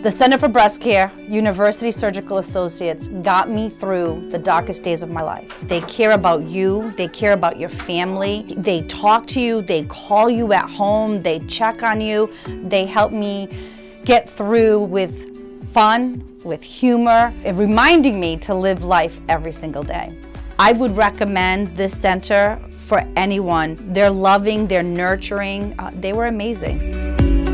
The Center for Breast Care, University Surgical Associates got me through the darkest days of my life. They care about you, they care about your family, they talk to you, they call you at home, they check on you, they help me get through with fun, with humor, and reminding me to live life every single day. I would recommend this center for anyone. They're loving, they're nurturing, uh, they were amazing.